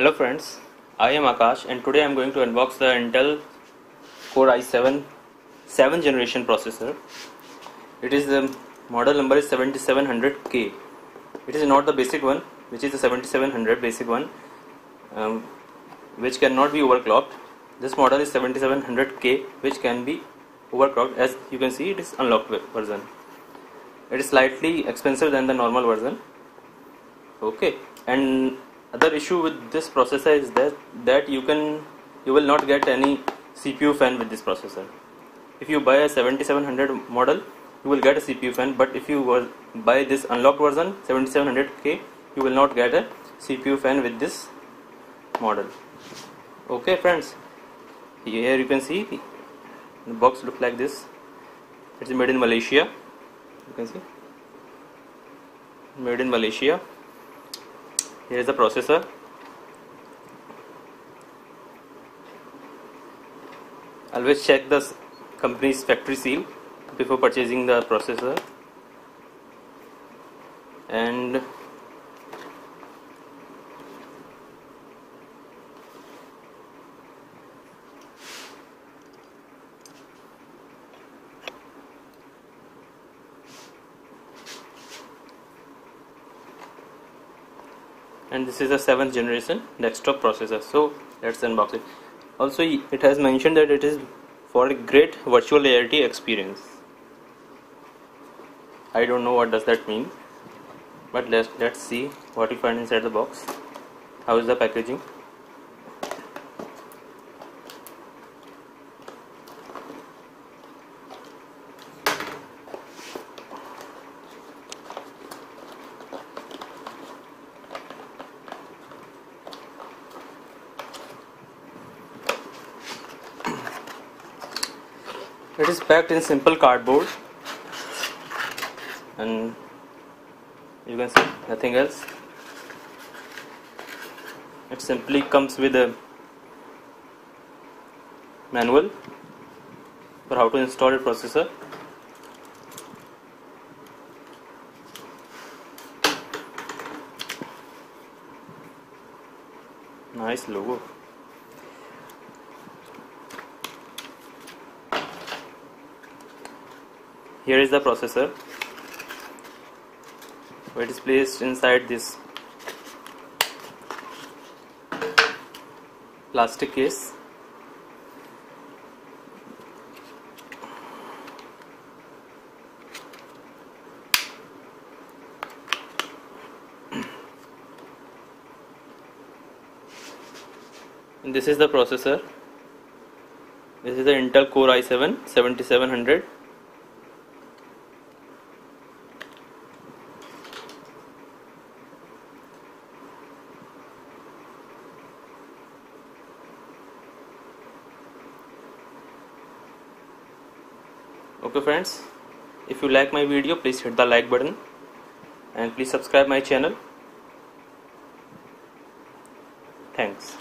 Hello friends, I am Akash and today I am going to unbox the Intel Core i7 7th generation processor. It is the model number is 7700K. It is not the basic one, which is the 7700 basic one, um, which cannot be overclocked. This model is 7700K, which can be overclocked. As you can see, it is unlocked version. It is slightly expensive than the normal version. Okay, and other issue with this processor is that that you can you will not get any CPU fan with this processor. If you buy a 7700 model, you will get a CPU fan. But if you buy this unlocked version 7700K, you will not get a CPU fan with this model. Okay, friends. Here you can see the box look like this. It's made in Malaysia. You can see made in Malaysia here is the processor. Always check the company's factory seal before purchasing the processor. And and this is a seventh generation desktop processor. So let's unbox it. Also it has mentioned that it is for a great virtual reality experience. I don't know what does that mean but let's let's see what we find inside the box. How is the packaging it is packed in simple cardboard. And you can see nothing else. It simply comes with a manual for how to install a processor. Nice logo here is the processor. It is placed inside this plastic case. This is the processor. This is the Intel Core i7 7700 okay friends. If you like my video please hit the like button and please subscribe my channel. Thanks